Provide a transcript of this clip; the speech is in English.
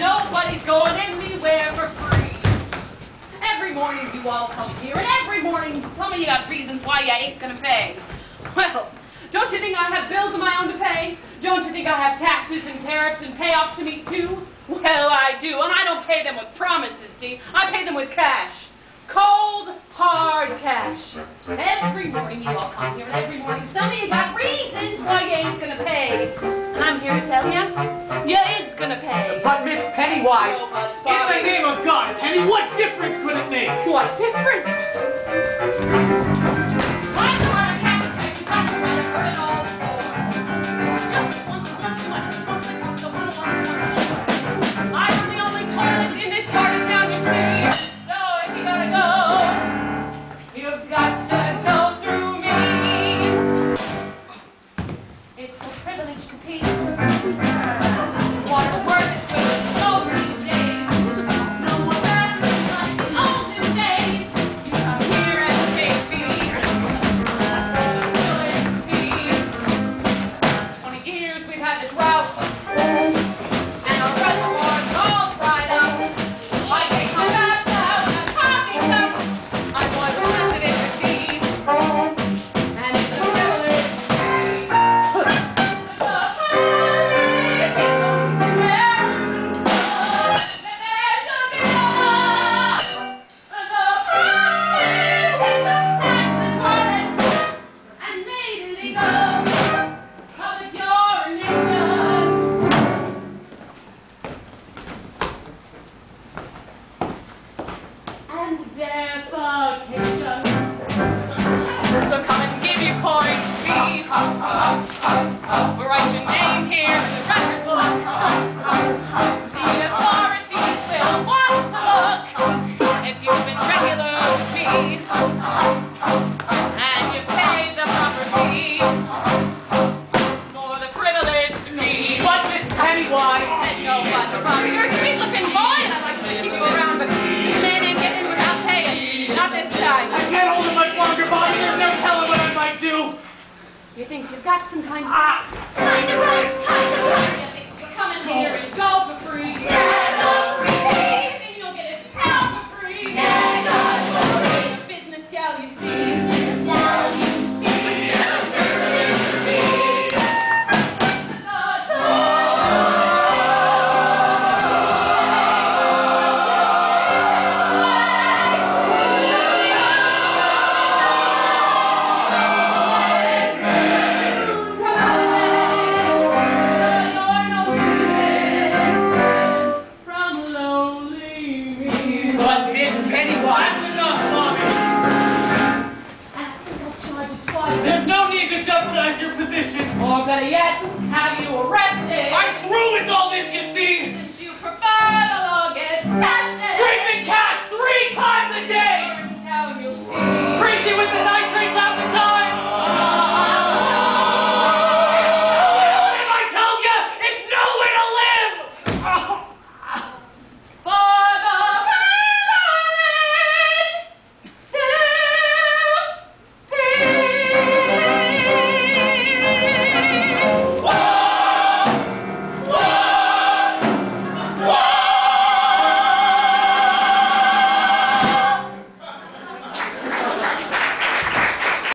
Nobody's going anywhere for free. Every morning you all come here, and every morning some of you got reasons why you ain't gonna pay. Well, don't you think I have bills of my own to pay? Don't you think I have taxes and tariffs and payoffs to meet too? Well, I do, and I don't pay them with promises, see? I pay them with cash. Cold, hard cash. Every morning you all come here, and every morning some of you got reasons why you ain't gonna pay. And I'm here to tell you, you is gonna pay. But Miss Pennywise, Oh, in the name of God, Penny, what difference could it make? What difference? I'm the one that catches me. You got to wait for it all for. Just once is once too much. Once it comes to one, once, once. I'm the only toilet in this part of town, you see. So if you gotta go, you've got to go through me. It's a privilege to pee. Years and defecation. So come and give your coins, me. Think you've got some kind of Ah, kind of rights, kind of rights. You think you can come in here and go for free. To jeopardize your position. Or better yet, have you arrested. I'm through with all this, you see. Since you prefer the law gets